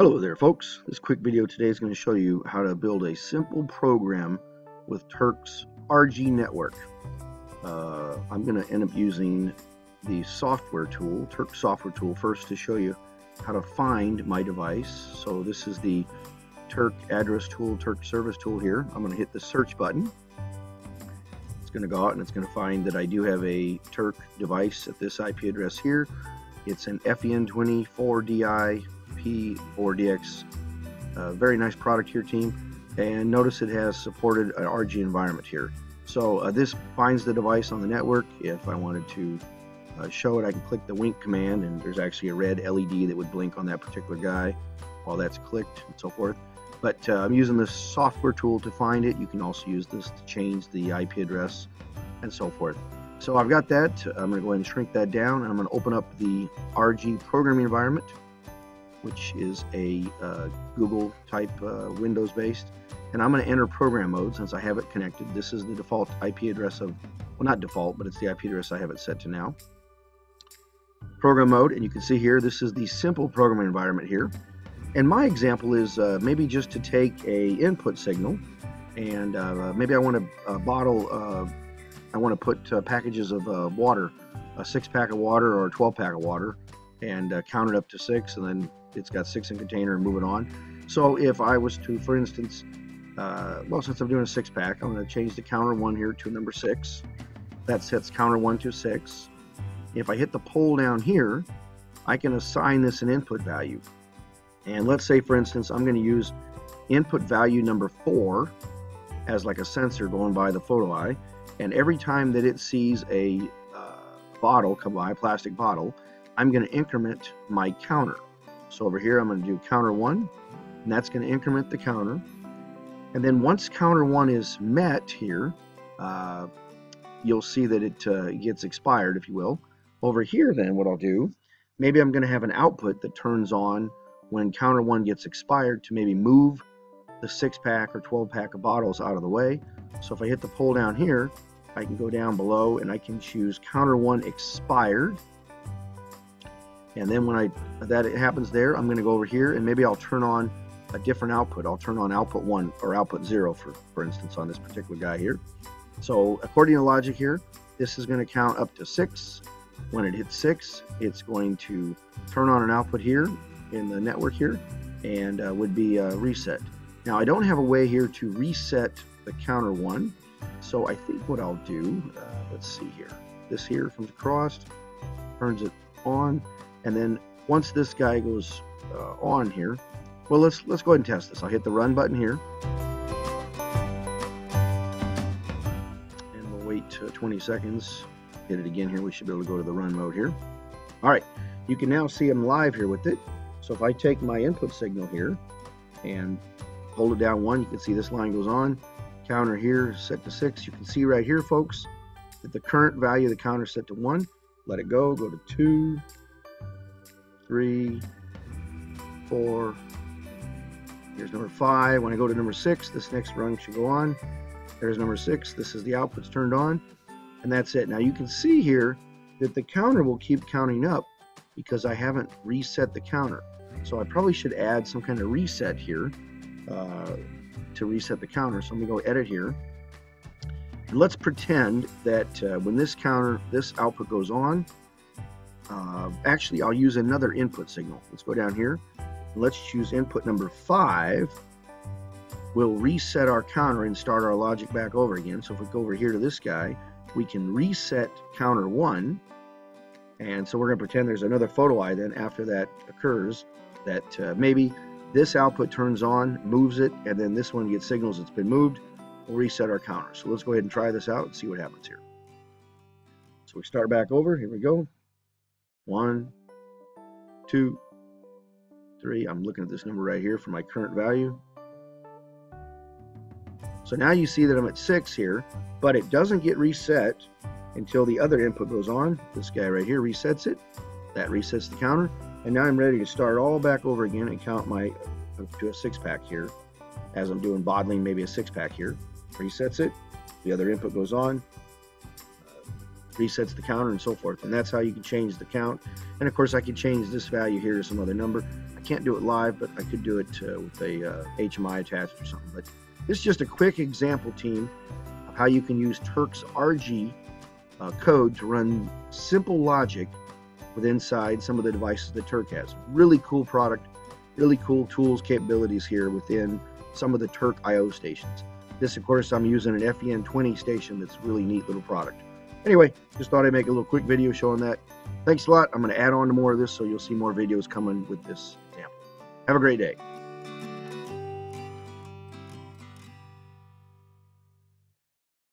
Hello there folks. This quick video today is going to show you how to build a simple program with Turck's ARGEE network. Uh, I'm going to end up using the software tool, Turck software tool first to show you how to find my device. So this is the Turck address tool, Turck service tool here. I'm going to hit the search button. It's going to go out and it's going to find that I do have a Turck device at this IP address here. It's an FEN24DI P4DX. Uh, very nice product here, team. And notice it has supported an ARGEE environment here. So uh, this finds the device on the network. If I wanted to uh, show it, I can click the wink command, and there's actually a red LED that would blink on that particular guy while that's clicked and so forth. But uh, I'm using this software tool to find it. You can also use this to change the IP address and so forth. So I've got that. I'm going to go ahead and shrink that down. And I'm going to open up the ARGEE programming environment which is a uh, Google type uh, Windows based. And I'm going to enter program mode since I have it connected. This is the default IP address of, well, not default, but it's the IP address I have it set to now. Program mode, and you can see here, this is the simple programming environment here. And my example is uh, maybe just to take a input signal, and uh, maybe I want to uh, bottle, uh, I want to put packages of water, a six pack of water or a 12 pack of water, and count it up to six, and then it's got six in container and moving on. So if I was to, for instance, uh, well, since I'm doing a six pack, I'm going to change the counter one here to number six. That sets counter one to six. If I hit the pull down here, I can assign this an input value. And let's say, for instance, I'm going to use input value number four as like a sensor going by the photo eye. And every time that it sees a uh, bottle come by, a plastic bottle, I'm going to increment my counter. So over here, I'm going to do counter one, and that's going to increment the counter. And then once counter one is met here, uh, you'll see that it uh, gets expired, if you will. Over here, then, what I'll do, maybe I'm going to have an output that turns on when counter one gets expired to maybe move the six pack or 12 pack of bottles out of the way. So if I hit the pull down here, I can go down below and I can choose counter one expired and then when I that it happens there, I'm going to go over here and maybe I'll turn on a different output. I'll turn on output one or output zero, for, for instance, on this particular guy here. So according to logic here, this is going to count up to six. When it hits six, it's going to turn on an output here in the network here and uh, would be uh, reset. Now I don't have a way here to reset the counter one. So I think what I'll do, uh, let's see here. This here comes across, turns it on. And then once this guy goes uh, on here, well, let's let's go ahead and test this. I'll hit the run button here. And we'll wait uh, 20 seconds. Hit it again here. We should be able to go to the run mode here. All right, you can now see I'm live here with it. So if I take my input signal here and hold it down one, you can see this line goes on. Counter here set to six. You can see right here, folks, that the current value of the counter set to one. Let it go, go to two, three, four. Here's number five. When I go to number six, this next rung should go on. There's number six. This is the outputs turned on. And that's it. Now you can see here that the counter will keep counting up because I haven't reset the counter. So I probably should add some kind of reset here uh, to reset the counter. So let me go edit here. And let's pretend that uh, when this counter, this output goes on, uh, actually, I'll use another input signal. Let's go down here. Let's choose input number five. We'll reset our counter and start our logic back over again. So if we go over here to this guy, we can reset counter one. And so we're going to pretend there's another photo eye then after that occurs that uh, maybe this output turns on, moves it, and then this one gets signals it's been moved. We'll reset our counter. So let's go ahead and try this out and see what happens here. So we start back over. Here we go. One, two, three. I'm looking at this number right here for my current value. So now you see that I'm at six here, but it doesn't get reset until the other input goes on. This guy right here resets it. That resets the counter. And now I'm ready to start all back over again and count my to a six pack here as I'm doing bottling maybe a six pack here. Resets it. The other input goes on. Resets the counter and so forth. And that's how you can change the count. And of course, I could change this value here to some other number. I can't do it live, but I could do it uh, with a uh, HMI attached or something. But this is just a quick example, team, of how you can use Turck's ARGEE uh, code to run simple logic with inside some of the devices that Turck has. Really cool product, really cool tools, capabilities here within some of the Turck I.O. stations. This, of course, I'm using an FEN20 station that's really neat little product. Anyway, just thought I'd make a little quick video showing that. Thanks a lot. I'm going to add on to more of this so you'll see more videos coming with this example. Have a great day.